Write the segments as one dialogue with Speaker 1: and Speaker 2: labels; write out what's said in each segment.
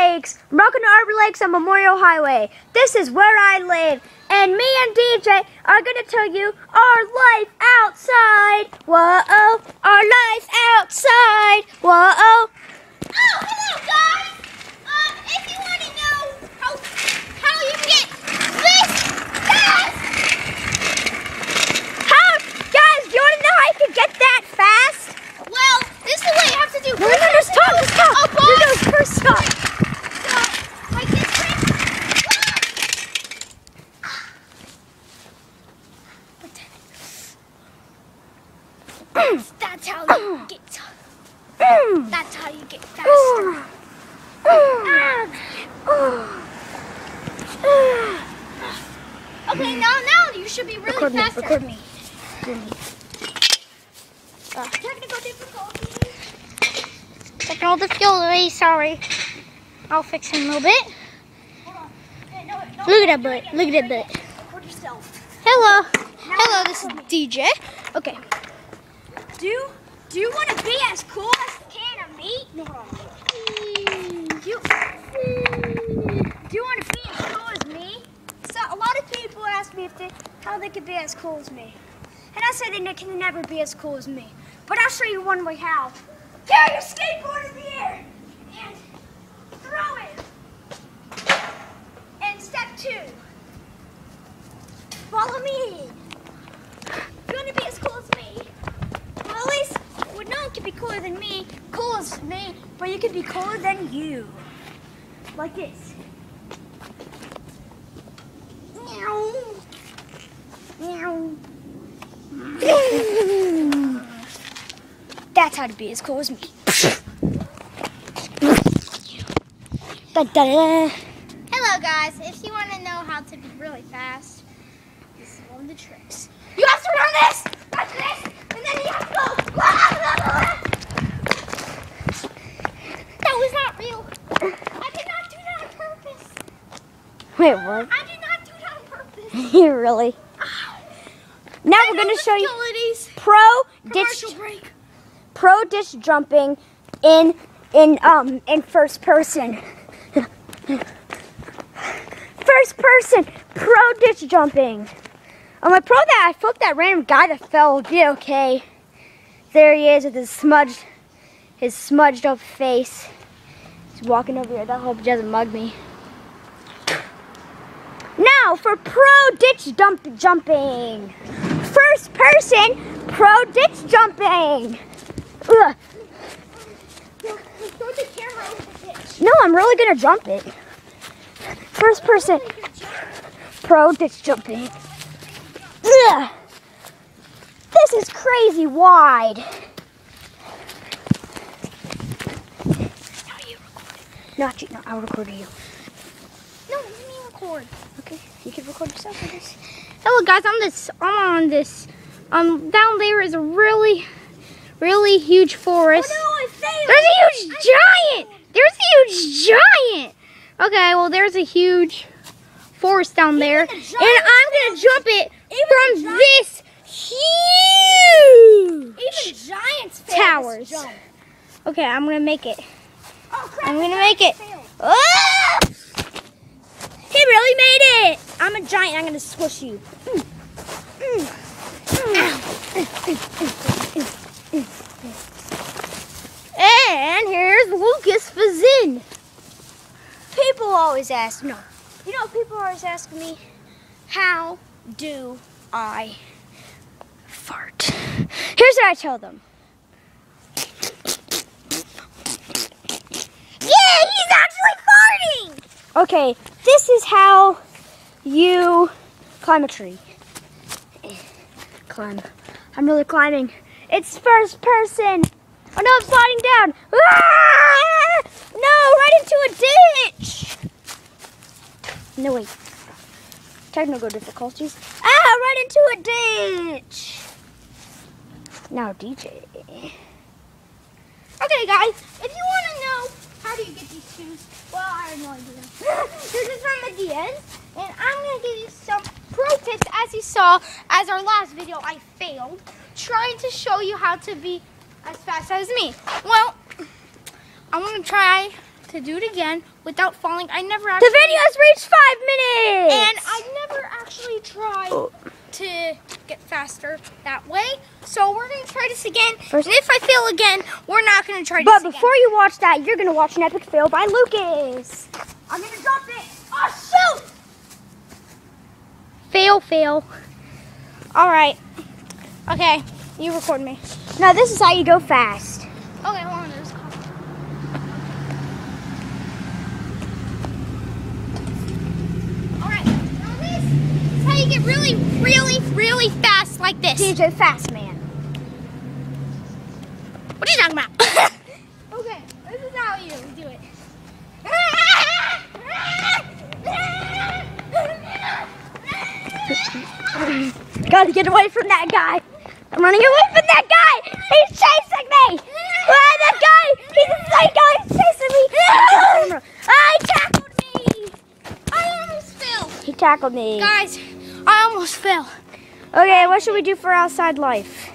Speaker 1: Lakes. Welcome to Arbor Lakes on Memorial Highway. This is where I live, and me and DJ are gonna tell you our life outside. Whoa, our life outside. Whoa.
Speaker 2: Oh, hello, guys. Um, if you want to know how how you get this fast,
Speaker 1: How, guys? Do you wanna know how you can get that fast?
Speaker 2: well, this is what you have to do.
Speaker 1: No, no, no, just talk, just talk.
Speaker 2: Oh,
Speaker 1: You
Speaker 2: boy.
Speaker 1: go first, stop.
Speaker 2: So, like this trick. That's how you get.
Speaker 1: Mm.
Speaker 2: That's how you get faster. Okay, now now you should be really
Speaker 1: Record me,
Speaker 2: faster.
Speaker 1: record me.
Speaker 2: Technical difficulties.
Speaker 3: Technical difficulty, sorry. I'll fix it a little bit.
Speaker 2: Hold on. Okay, no, no,
Speaker 3: Look at that butt. Look at that butt. Hello. Hello, this is DJ. Okay.
Speaker 1: Do, do you want to be as cool as the can of meat?
Speaker 2: No.
Speaker 1: Do you, do you want to be as cool as me? So a lot of people ask me if they, how they could be as cool as me. And I say they can never be as cool as me. But I'll show you one way how. Carry your skateboard in the air and throw it. And step two, follow me. You want to be as cool as me? Well, at least, well, no one can be cooler than me. Cool as me, but you can be cooler than you. Like this. Meow. Meow. That's how to be as cool as me. Da, da, da.
Speaker 2: Hello, guys. If you want to know how to be really fast, this is one of the tricks. You have to run this, this, and then you have to go. blah, blah, blah. That was not real. I did not do that on purpose.
Speaker 1: Wait, what?
Speaker 2: I did not do that on purpose.
Speaker 1: you really? Now we're going to show you pro ditch
Speaker 2: break.
Speaker 1: pro ditch jumping in in um in first person. first person pro ditch jumping. I'm like pro that I flipped that random guy that fell did okay. There he is with his smudged his smudged up face. He's walking over here. I hope he doesn't mug me. Now for pro ditch dump jumping. First person pro ditch jumping. Ugh. No, I'm really gonna jump it. First person pro ditch jumping. Ugh. This is crazy wide. Not you, no, I'll record you.
Speaker 2: No, record.
Speaker 1: Okay, you can record yourself, I guess.
Speaker 3: Hello, guys. I'm this. I'm on this. Um, down there is a really, really huge forest.
Speaker 2: Oh, I failed.
Speaker 3: There's a huge giant. There's a huge giant. Okay, well, there's a huge forest down there, and I'm gonna jump it from this huge
Speaker 2: Even giants
Speaker 3: towers. Okay, I'm gonna make it.
Speaker 2: Oh crap!
Speaker 3: I'm gonna make it.
Speaker 2: Failed.
Speaker 3: Ah!
Speaker 1: He really made it! I'm a giant, I'm gonna squish you.
Speaker 3: And here's Lucas Fazzini.
Speaker 1: People always ask, no. You know, people always ask me, how do I fart? Here's what I tell them.
Speaker 2: Yeah, he's actually farting.
Speaker 1: Okay, this is how you climb a tree. Climb. I'm really climbing. It's first person. Oh no, I'm sliding down. Ah! No, right into a ditch. No, wait. Technical difficulties. Ah, right into a ditch. Now, DJ.
Speaker 2: Okay, guys, if you want to know how do you get these shoes, well, I have no idea. this is from Adidas, and To give you some pro tips. As you saw, as our last video, I failed trying to show you how to be as fast as me. Well, I'm to try to do it again without falling. I never
Speaker 1: The
Speaker 2: actually
Speaker 1: video has reached five minutes.
Speaker 2: and I never actually tried oh. to get faster that way. So we're gonna try this again.
Speaker 1: First-
Speaker 2: and if I fail again, we're not gonna try this.
Speaker 1: But
Speaker 2: this
Speaker 1: before you watch that, you're gonna watch an epic fail by Lucas.
Speaker 4: I'm gonna drop it.
Speaker 2: Oh shoot! Fail, fail. All right. Okay, you record me.
Speaker 1: Now this is how you go fast.
Speaker 2: Okay, hold on. There's. All right. Now this is how you get really, really, really fast like this.
Speaker 1: DJ Fast Man.
Speaker 2: What are you talking about? okay, this is how you do it.
Speaker 1: Gotta get away from that guy. I'm running away from that guy. He's chasing me. Ah, that guy. He's a psycho. He's chasing me. Ah, he tackled me.
Speaker 2: I almost fell.
Speaker 1: He tackled me.
Speaker 2: Guys, I almost fell.
Speaker 1: Okay, what should we do for outside life?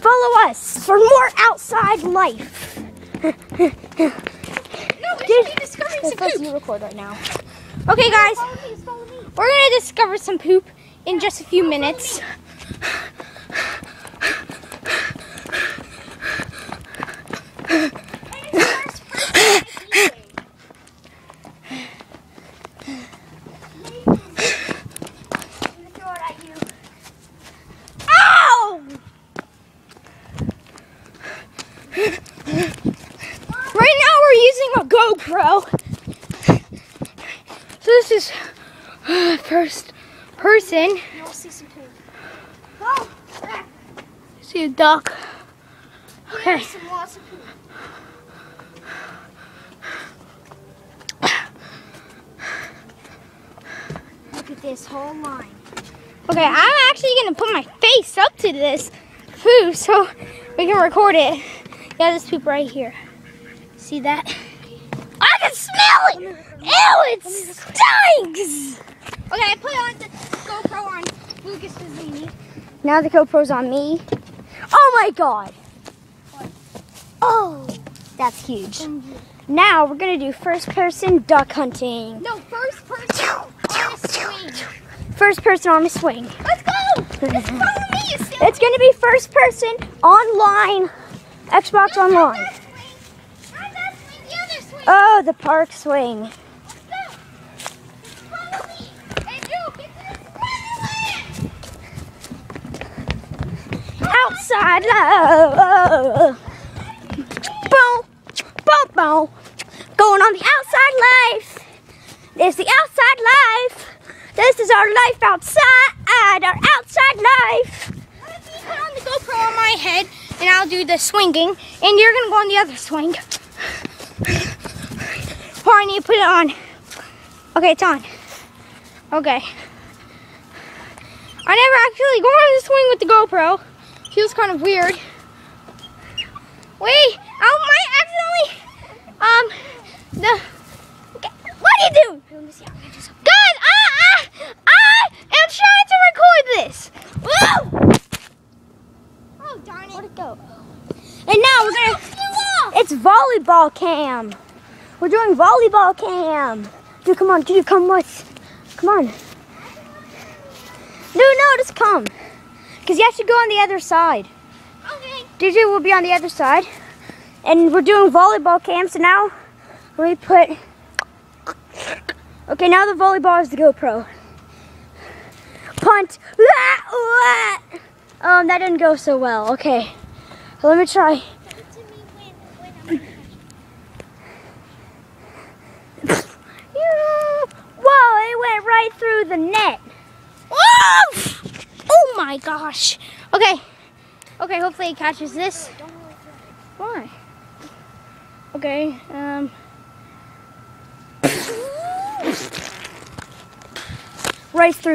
Speaker 1: Follow us for more outside life.
Speaker 2: No, we should be discovering some poop.
Speaker 1: record right now.
Speaker 2: Okay, guys,
Speaker 4: Follow me, follow me.
Speaker 2: we're gonna discover some poop in just a few minutes.
Speaker 4: I'm gonna throw it at you.
Speaker 2: Ow! Right now we're using a GoPro. So this is first person.
Speaker 4: You'll see some poop. Go. Back.
Speaker 2: See a duck. Okay.
Speaker 4: There's some lots of poop. Look at this whole line.
Speaker 2: Okay, I'm actually gonna put my face up to this poop so we can record it. Yeah, this poop right here. See that? Smell! Ew, it stinks! Okay, I put on the GoPro on Lucas Fazzini.
Speaker 1: Now the GoPro's on me. Oh my god. Oh, that's huge. Now we're gonna do first person duck hunting.
Speaker 2: No, first person on a swing.
Speaker 1: First person on a swing.
Speaker 2: Let's go! Let's follow me,
Speaker 1: It's gonna be first person online. Xbox
Speaker 2: No,
Speaker 1: Online.
Speaker 2: that swing. Not that swing, the other swing.
Speaker 1: Oh, the park swing. Outside uh, love. Boom, boom, boom. Going on the outside life. There's the outside life. This is our life outside. Our outside life.
Speaker 2: Put on the GoPro on my head, and I'll do the swinging, and you're gonna go on the other swing. Or I need to put it on. Okay, it's on. Okay. I never actually go on the swing with the GoPro. Feels kind of weird. Wait, I might accidentally, um, the, okay, what are you doing? Guys, I, I, I am trying to record this. Woo! Oh, darn it.
Speaker 1: Where'd it go? And now we're gonna. It's volleyball cam. We're doing volleyball cam. Dude, come on, dude, come with. Come on. Dude, no, just come. Cause you have to go on the other side.
Speaker 2: Okay.
Speaker 1: DJ will be on the other side. And we're doing volleyball cam, so now we put Okay, now the volleyball is the GoPro. Punt. Um, that didn't go so well. Okay. Let me try. Whoa, it went right through the net.
Speaker 2: Whoa! Oh gosh. Okay. Okay, hopefully it catches this. Why? Okay, um.
Speaker 1: Right through